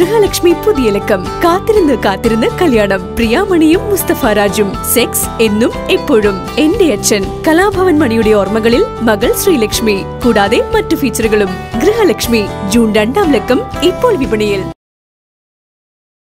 ഗൃഹലക്ഷ്മി പുതിയ ലക്കം. കാത്തിരുന്ന് കാത്തിരുന്ന് കല്യാണം. പ്രിയാമണിയും മുസ്തഫ രാജും. സെക്സ് എന്നും എപ്പോഴും. എന്റെ അച്ഛൻ കലാഭവൻ മണിയുടെ ഓർമ്മകളിൽ മകൾ ശ്രീലക്ഷ്മി. കൂടാതെ മറ്റു ഫീച്ചറുകളും ഗൃഹലക്ഷ്മി ജൂൺ രണ്ടാം ലക്കം ഇപ്പോൾ വിപണിയിൽ.